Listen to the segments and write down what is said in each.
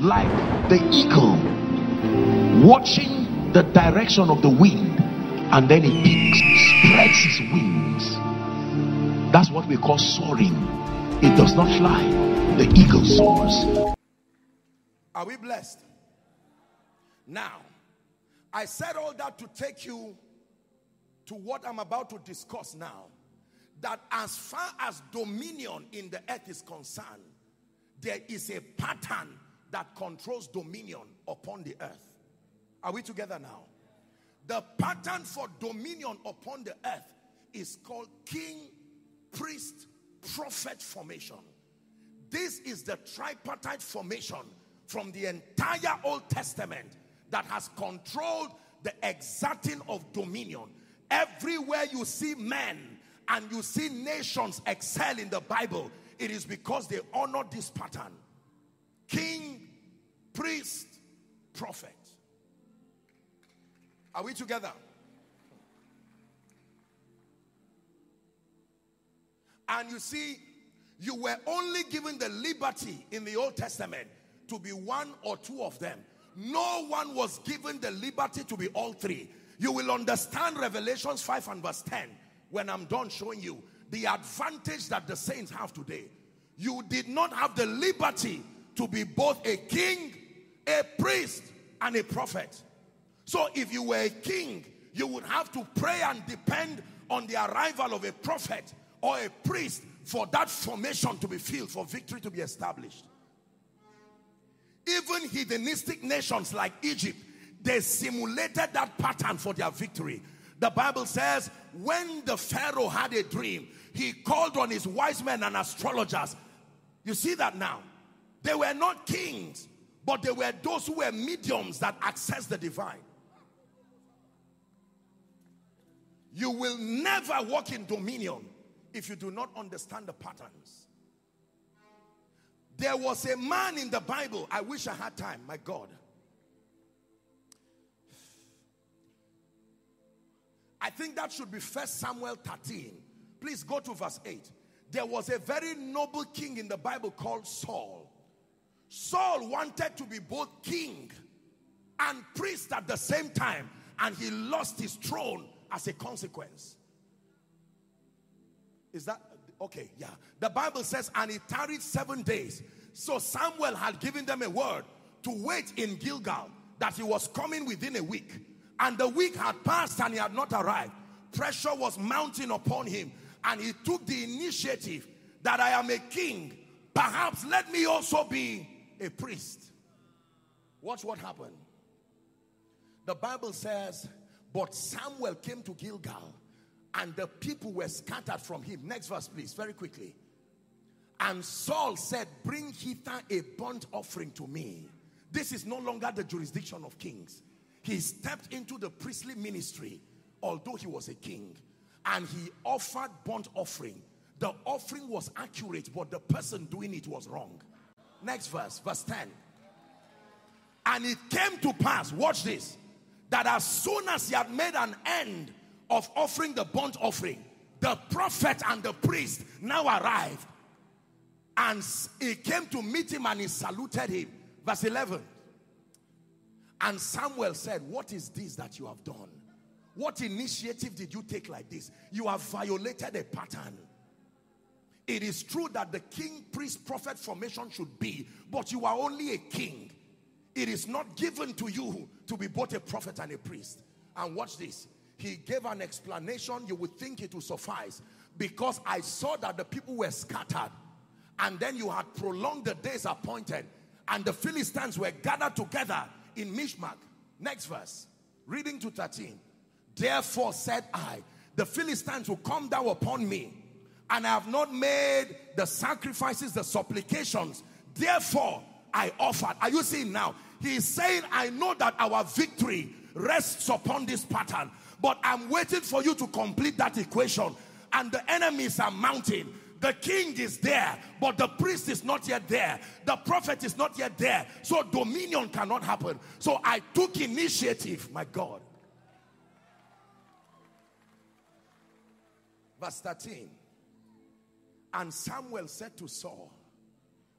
like the eagle watching the direction of the wind and then it peaks, spreads its wings. That's what we call soaring. It does not fly. The eagle soars. Are we blessed? Now, I said all that to take you to what I'm about to discuss now. That as far as dominion in the earth is concerned, there is a pattern that controls dominion upon the earth. Are we together now? The pattern for dominion upon the earth is called king, priest, prophet formation. This is the tripartite formation from the entire Old Testament that has controlled the exerting of dominion. Everywhere you see men and you see nations excel in the Bible, it is because they honor this pattern. King, priest, prophet. Are we together? And you see, you were only given the liberty in the Old Testament to be one or two of them. No one was given the liberty to be all three. You will understand Revelations 5 and verse 10 when I'm done showing you the advantage that the saints have today. You did not have the liberty to be both a king, a priest, and a prophet. So if you were a king, you would have to pray and depend on the arrival of a prophet or a priest for that formation to be filled, for victory to be established. Even heathenistic nations like Egypt, they simulated that pattern for their victory. The Bible says, when the Pharaoh had a dream, he called on his wise men and astrologers. You see that now? They were not kings, but they were those who were mediums that access the divine. You will never walk in dominion if you do not understand the patterns. There was a man in the Bible. I wish I had time, my God. I think that should be First Samuel 13. Please go to verse 8. There was a very noble king in the Bible called Saul. Saul wanted to be both king and priest at the same time, and he lost his throne as a consequence. Is that okay? Yeah. The Bible says, and he tarried seven days. So Samuel had given them a word to wait in Gilgal that he was coming within a week. And the week had passed and he had not arrived. Pressure was mounting upon him. And he took the initiative that I am a king. Perhaps let me also be a priest. Watch what happened. The Bible says, but Samuel came to Gilgal and the people were scattered from him. Next verse, please, very quickly. And Saul said, Bring hither a burnt offering to me. This is no longer the jurisdiction of kings. He stepped into the priestly ministry, although he was a king, and he offered burnt offering. The offering was accurate, but the person doing it was wrong. Next verse, verse 10. And it came to pass, watch this, that as soon as he had made an end of offering the burnt offering, the prophet and the priest now arrived. And he came to meet him and he saluted him. Verse 11. And Samuel said, What is this that you have done? What initiative did you take like this? You have violated a pattern. It is true that the king, priest, prophet formation should be, but you are only a king. It is not given to you to be both a prophet and a priest. And watch this. He gave an explanation, you would think it would suffice. Because I saw that the people were scattered. And then you had prolonged the days appointed. And the Philistines were gathered together in Michmash. Next verse. Reading to 13. Therefore said I, the Philistines will come down upon me. And I have not made the sacrifices, the supplications. Therefore, I offered. Are you seeing now? He is saying, I know that our victory rests upon this pattern, but I'm waiting for you to complete that equation. And the enemies are mounting. The king is there, but the priest is not yet there. The prophet is not yet there. So dominion cannot happen. So I took initiative, my God. Verse 13. And Samuel said to Saul,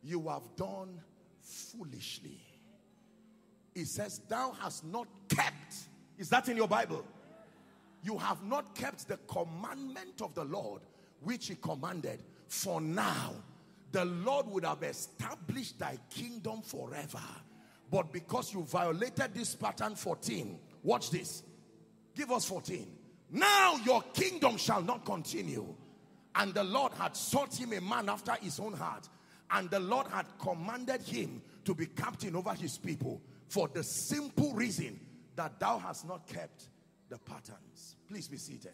You have done foolishly. He says, Thou hast not kept. Is that in your Bible? You have not kept the commandment of the Lord, which he commanded. For now, the Lord would have established thy kingdom forever. But because you violated this pattern 14, watch this. Give us 14. Now your kingdom shall not continue. And the Lord had sought him a man after his own heart. And the Lord had commanded him to be captain over his people for the simple reason that thou hast not kept the patterns. Please be seated.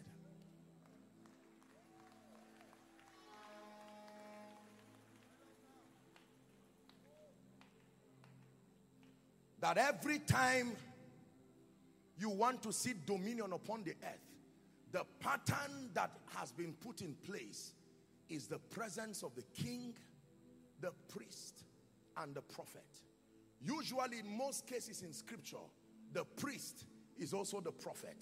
That every time you want to see dominion upon the earth, the pattern that has been put in place is the presence of the king, the priest, and the prophet. Usually, in most cases in scripture, the priest is also the prophet.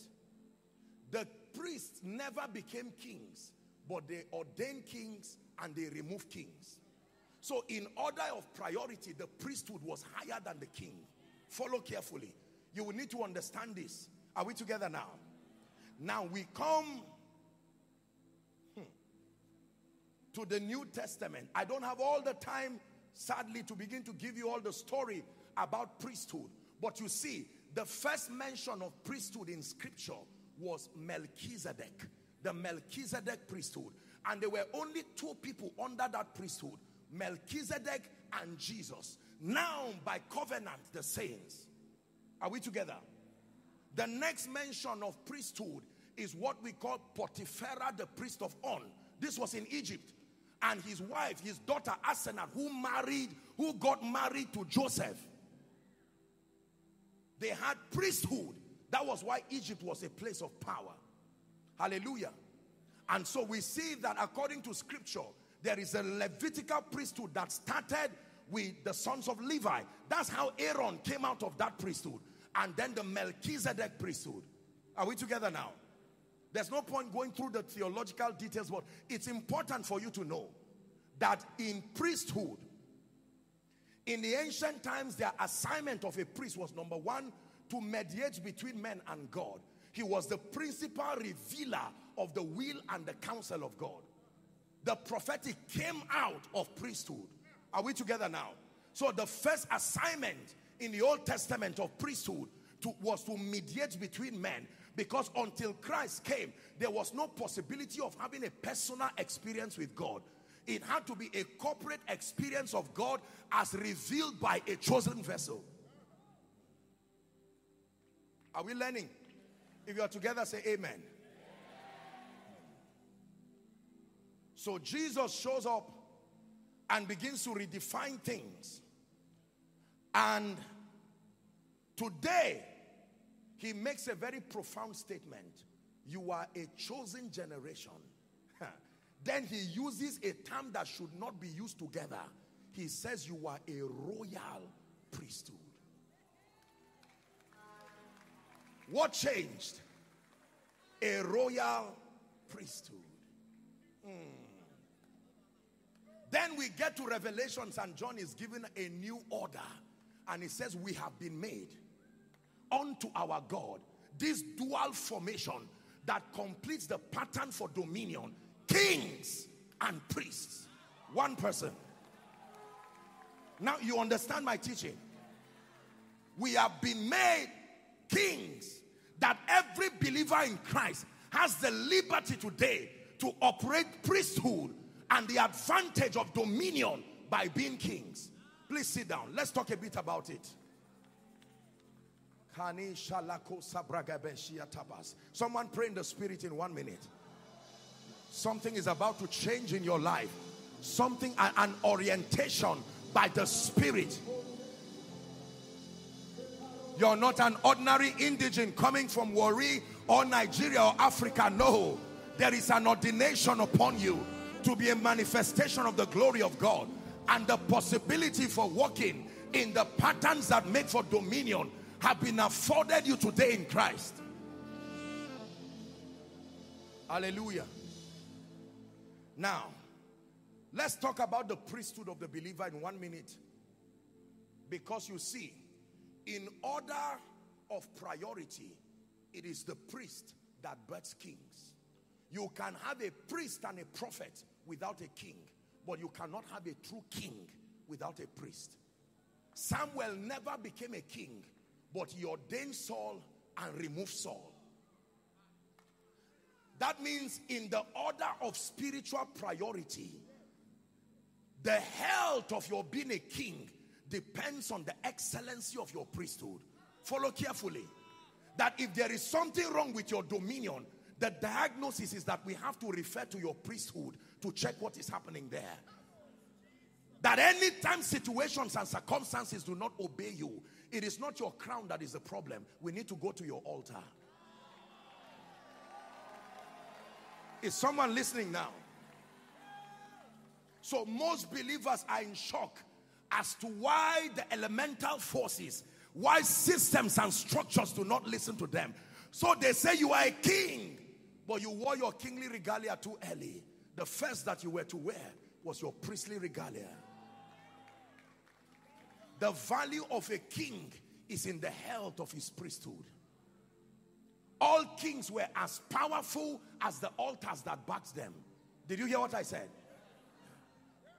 The priests never became kings, but they ordained kings and they removed kings. So, in order of priority, the priesthood was higher than the king. Follow carefully. You will need to understand this. Are we together now? Now we come hmm, to the New Testament. I don't have all the time, sadly, to begin to give you all the story about priesthood. But you see, the first mention of priesthood in scripture was Melchizedek, the Melchizedek priesthood. And there were only two people under that priesthood Melchizedek and Jesus. Now, by covenant, the saints. Are we together? The next mention of priesthood is what we call Potipherah, the priest of On. This was in Egypt. And his wife, his daughter Asenath, who married, who got married to Joseph. They had priesthood. That was why Egypt was a place of power. Hallelujah. And so we see that according to scripture, there is a Levitical priesthood that started with the sons of Levi. That's how Aaron came out of that priesthood. And then the Melchizedek priesthood. Are we together now? There's no point going through the theological details, but it's important for you to know that in priesthood, in the ancient times, their assignment of a priest was number one, to mediate between men and God. He was the principal revealer of the will and the counsel of God. The prophetic came out of priesthood. Are we together now? So the first assignment in the Old Testament of priesthood to, was to mediate between men because until Christ came, there was no possibility of having a personal experience with God. It had to be a corporate experience of God as revealed by a chosen vessel. Are we learning? If you are together, say amen. So Jesus shows up and begins to redefine things. And today, he makes a very profound statement. You are a chosen generation. then he uses a term that should not be used together. He says you are a royal priesthood. What changed? A royal priesthood. Hmm. Then we get to Revelations, and John is given a new order. And he says, We have been made unto our God this dual formation that completes the pattern for dominion kings and priests. One person. Now you understand my teaching. We have been made kings that every believer in Christ has the liberty today to operate priesthood and the advantage of dominion by being kings. Please sit down. Let's talk a bit about it. Someone pray in the spirit in one minute. Something is about to change in your life. Something, an orientation by the spirit. You're not an ordinary indigent coming from Warri or Nigeria or Africa. No, there is an ordination upon you to be a manifestation of the glory of God and the possibility for walking in the patterns that make for dominion have been afforded you today in Christ. Hallelujah. Now, let's talk about the priesthood of the believer in one minute. Because you see, in order of priority, it is the priest that births kings. You can have a priest and a prophet without a king, but you cannot have a true king without a priest. Samuel never became a king, but he ordained Saul and removed Saul. That means in the order of spiritual priority, the health of your being a king depends on the excellency of your priesthood. Follow carefully. That if there is something wrong with your dominion, the diagnosis is that we have to refer to your priesthood to check what is happening there. That anytime situations and circumstances do not obey you, it is not your crown that is the problem. We need to go to your altar. Is someone listening now? So most believers are in shock as to why the elemental forces, why systems and structures do not listen to them. So they say you are a king, but you wore your kingly regalia too early. The first that you were to wear was your priestly regalia. The value of a king is in the health of his priesthood. All kings were as powerful as the altars that backed them. Did you hear what I said?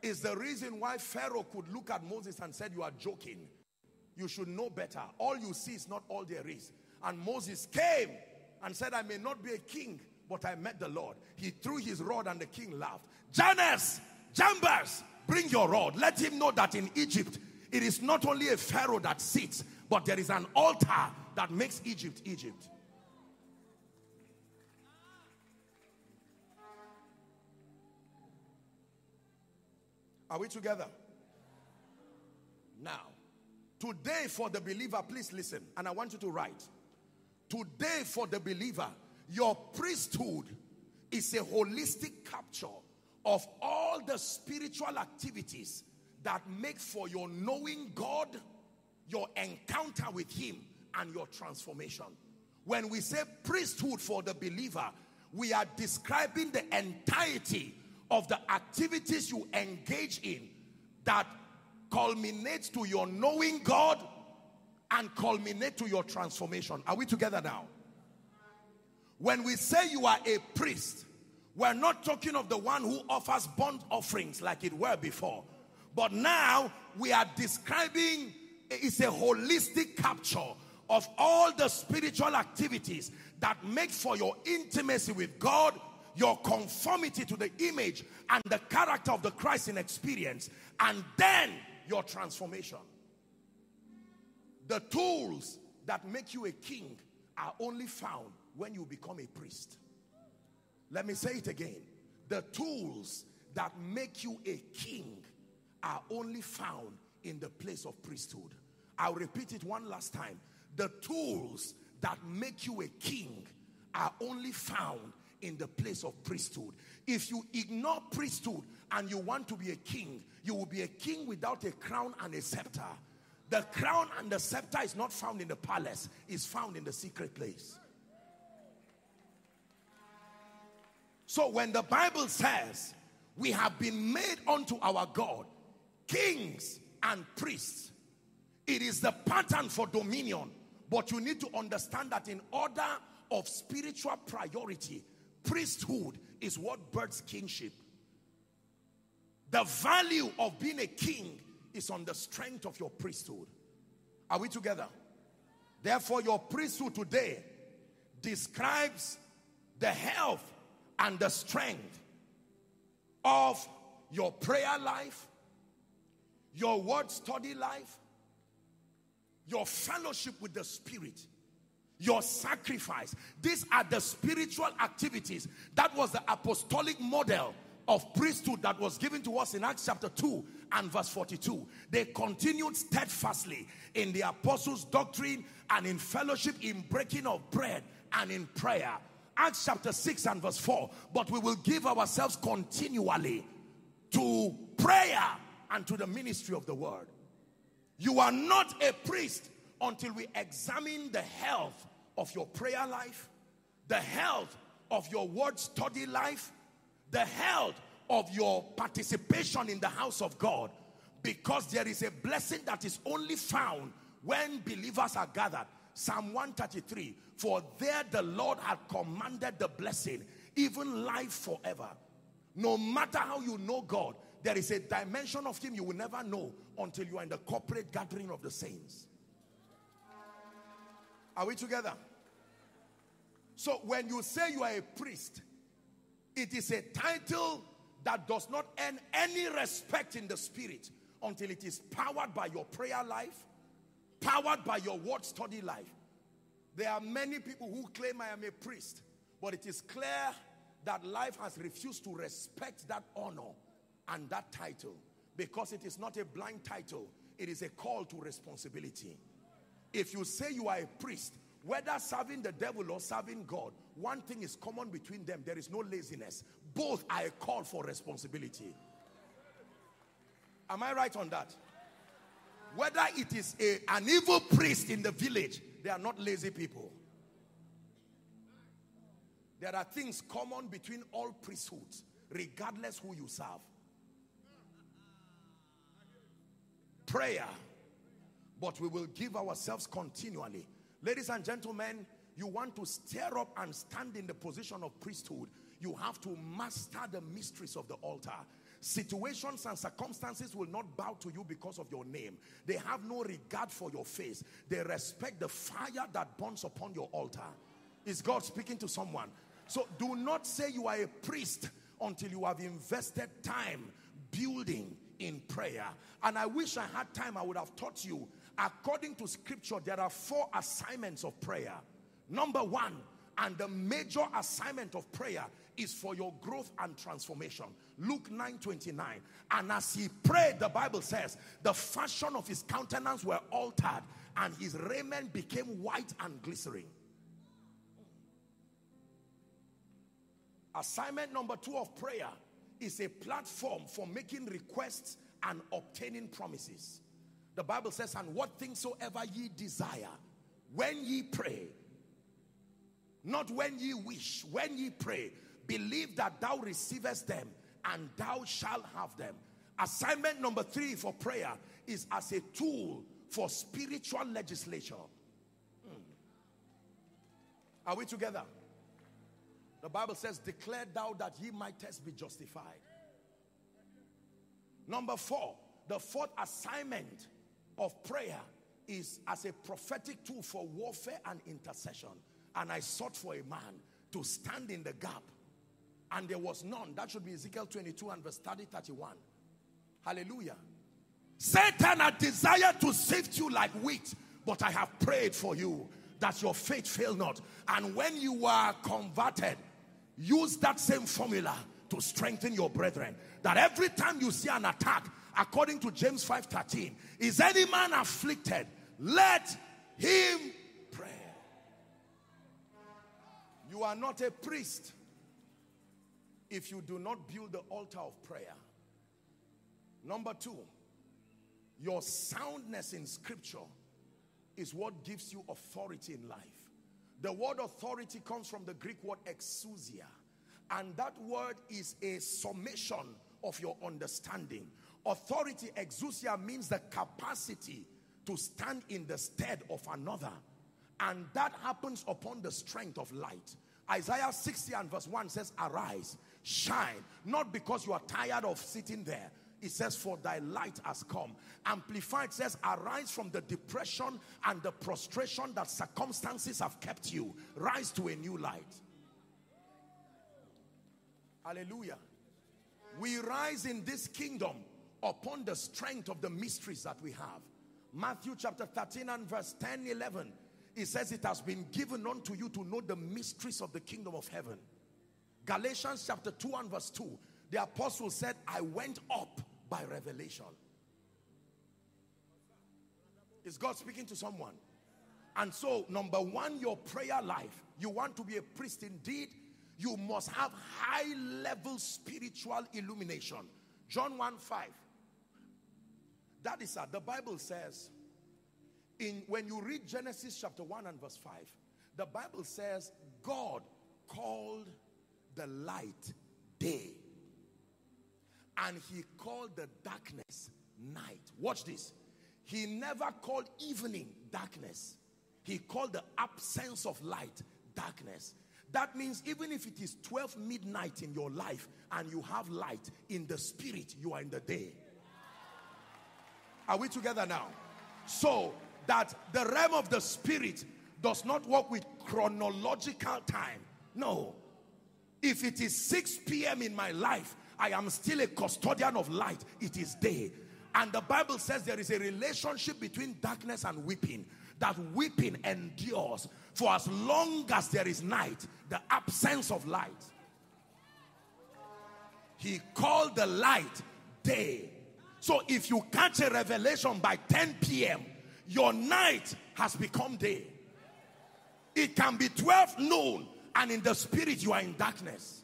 Is the reason why Pharaoh could look at Moses and said, you are joking. You should know better. All you see is not all there is. And Moses came and said, I may not be a king, but I met the Lord. He threw his rod and the king laughed. Jannes, Jambres, bring your rod. Let him know that in Egypt, it is not only a Pharaoh that sits, but there is an altar that makes Egypt, Egypt. Are we together? Now, today for the believer, please listen, and I want you to write. Today for the believer, your priesthood is a holistic capture of all the spiritual activities that make for your knowing God, your encounter with Him, and your transformation. When we say priesthood for the believer, we are describing the entirety of the activities you engage in that culminates to your knowing God and culminate to your transformation. Are we together now? When we say you are a priest, we're not talking of the one who offers burnt offerings like it were before. But now we are describing it's a holistic capture of all the spiritual activities that make for your intimacy with God your conformity to the image and the character of the Christ in experience, and then your transformation. The tools that make you a king are only found when you become a priest. Let me say it again. The tools that make you a king are only found in the place of priesthood. I'll repeat it one last time. The tools that make you a king are only found in the place of priesthood. If you ignore priesthood and you want to be a king, you will be a king without a crown and a scepter. The crown and the scepter is not found in the palace, it's found in the secret place. So when the Bible says we have been made unto our God kings and priests, it is the pattern for dominion. But you need to understand that in order of spiritual priority, priesthood is what births kingship. The value of being a king is on the strength of your priesthood. Are we together? Therefore, your priesthood today describes the health and the strength of your prayer life, your word study life, your fellowship with the Spirit, your sacrifice. These are the spiritual activities. That was the apostolic model of priesthood that was given to us in Acts chapter 2 and verse 42. They continued steadfastly in the apostles' doctrine and in fellowship, in breaking of bread and in prayer. Acts chapter 6 and verse 4. But we will give ourselves continually to prayer and to the ministry of the word. You are not a priest until we examine the health of your prayer life, the health of your word study life, the health of your participation in the house of God. Because there is a blessing that is only found when believers are gathered. Psalm 133, for there the Lord had commanded the blessing, even life forever. No matter how you know God, there is a dimension of him you will never know until you are in the corporate gathering of the saints. Are we together? So when you say you are a priest, it is a title that does not earn any respect in the spirit until it is powered by your prayer life, powered by your word study life. There are many people who claim I am a priest, but it is clear that life has refused to respect that honor and that title because it is not a blind title, it is a call to responsibility. If you say you are a priest, whether serving the devil or serving God, one thing is common between them there is no laziness. Both are a call for responsibility. Am I right on that? Whether it is a, an evil priest in the village, they are not lazy people. There are things common between all priesthoods, regardless who you serve. Prayer. But we will give ourselves continually. Ladies and gentlemen, you want to stir up and stand in the position of priesthood, you have to master the mysteries of the altar. Situations and circumstances will not bow to you because of your name. They have no regard for your face. They respect the fire that burns upon your altar. Is God speaking to someone? So do not say you are a priest until you have invested time building in prayer. And I wish I had time, I would have taught you. According to scripture, there are four assignments of prayer. Number one, and the major assignment of prayer is for your growth and transformation. Luke 9 29. And as he prayed, the Bible says, the fashion of his countenance were altered, and his raiment became white and glittering. Assignment number two of prayer is a platform for making requests and obtaining promises. The Bible says, and what things soever ye desire, when ye pray, not when ye wish, when ye pray, believe that thou receivest them and thou shalt have them. Assignment number three for prayer is as a tool for spiritual legislature. Hmm. Are we together? The Bible says, declare thou that ye mightest be justified. Number four, the fourth assignment of prayer is as a prophetic tool for warfare and intercession. And I sought for a man to stand in the gap. And there was none. That should be Ezekiel 22 and verse 30, 31. Hallelujah. Satan had desired to sift you like wheat, but I have prayed for you that your faith fail not. And when you are converted, use that same formula to strengthen your brethren. That every time you see an attack, according to James 5:13, is any man afflicted? Let him pray. You are not a priest if you do not build the altar of prayer. Number two, your soundness in scripture is what gives you authority in life. The word authority comes from the Greek word exousia, and that word is a summation of your understanding. Authority, exousia, means the capacity to stand in the stead of another. And that happens upon the strength of light. Isaiah 60 and verse 1 says, Arise, shine, not because you are tired of sitting there. It says, For thy light has come. Amplified says, Arise from the depression and the prostration that circumstances have kept you. Rise to a new light. Hallelujah. We rise in this kingdom upon the strength of the mysteries that we have. Matthew chapter 13 and verse 10, 11. It says it has been given unto you to know the mysteries of the kingdom of heaven. Galatians chapter 2 and verse 2. The apostle said, I went up by revelation. Is God speaking to someone? And so, number one, your prayer life. You want to be a priest indeed, you must have high level spiritual illumination. John 1 5. That is that. The Bible says, in when you read Genesis chapter 1 and verse 5, the Bible says, God called the light day, and he called the darkness night. Watch this. he never called evening darkness. He called the absence of light darkness. That means even if it is 12 midnight in your life and you have light in the spirit, you are in the day. Are we together now? So that the realm of the spirit does not work with chronological time. No. If it is 6 p.m. in my life, I am still a custodian of light. It is day. And the Bible says there is a relationship between darkness and weeping. That weeping endures for as long as there is night, the absence of light. He called the light day. So if you catch a revelation by 10 p.m., your night has become day. It can be 12 noon and in the spirit you are in darkness.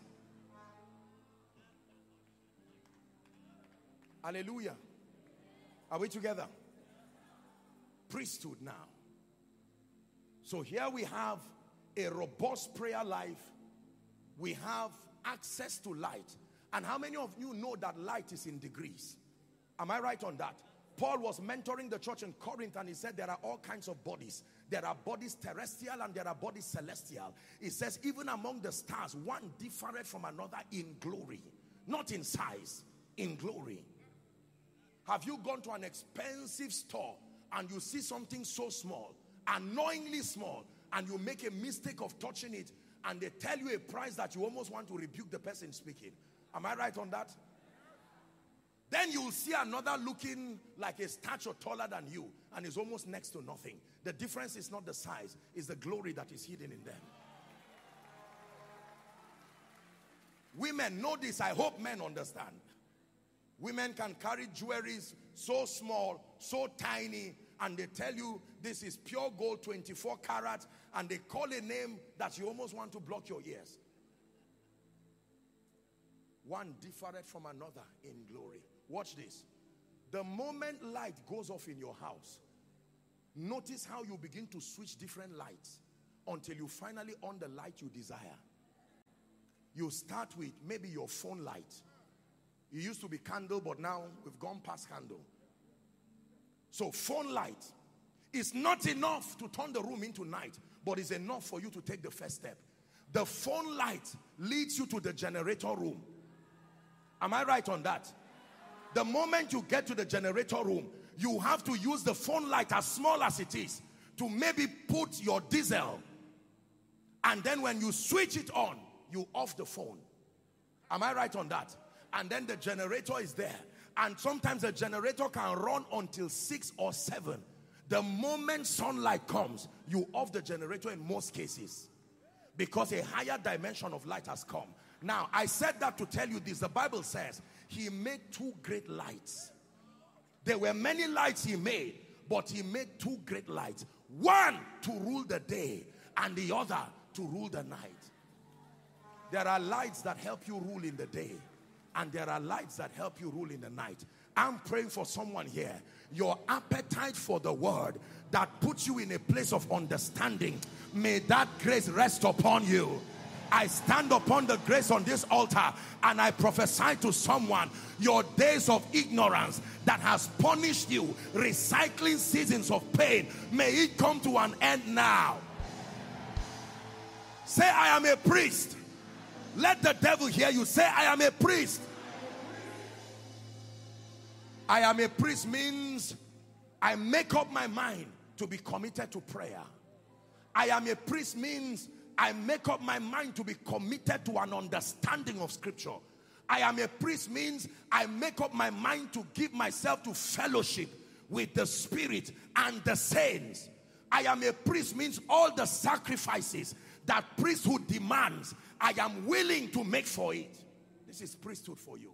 Hallelujah. Are we together? Priesthood now. So here we have a robust prayer life. We have access to light. And how many of you know that light is in degrees? Am I right on that? Paul was mentoring the church in Corinth and he said there are all kinds of bodies. There are bodies terrestrial and there are bodies celestial. He says even among the stars, one different from another in glory. Not in size, in glory. Have you gone to an expensive store and you see something so small, annoyingly small, and you make a mistake of touching it and they tell you a price that you almost want to rebuke the person speaking. Am I right on that? Then you'll see another looking like a stature taller than you and is almost next to nothing. The difference is not the size, it's the glory that is hidden in them. Women know this. I hope men understand. Women can carry jewelries so small, so tiny, and they tell you this is pure gold, 24 carats, and they call a name that you almost want to block your ears. One different from another in glory. Watch this. The moment light goes off in your house, notice how you begin to switch different lights until you finally on the light you desire. You start with maybe your phone light. It used to be candle, but now we've gone past candle. So phone light is not enough to turn the room into night, but is enough for you to take the first step. The phone light leads you to the generator room. Am I right on that? The moment you get to the generator room, you have to use the phone light as small as it is to maybe put your diesel. And then when you switch it on, you off the phone. Am I right on that? And then the generator is there. And sometimes the generator can run until six or seven. The moment sunlight comes, you off the generator in most cases. Because a higher dimension of light has come. Now, I said that to tell you this. The Bible says he made two great lights. There were many lights he made, but he made two great lights. One to rule the day and the other to rule the night. There are lights that help you rule in the day and there are lights that help you rule in the night. I'm praying for someone here. Your appetite for the word that puts you in a place of understanding, may that grace rest upon you I stand upon the grace on this altar and I prophesy to someone your days of ignorance that has punished you, recycling seasons of pain, may it come to an end now. Say, I am a priest. Let the devil hear you. Say, I am a priest. I am a priest means I make up my mind to be committed to prayer. I am a priest means I make up my mind to be committed to an understanding of scripture. I am a priest means I make up my mind to give myself to fellowship with the spirit and the saints. I am a priest means all the sacrifices that priesthood demands, I am willing to make for it. This is priesthood for you.